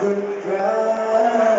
Good ground.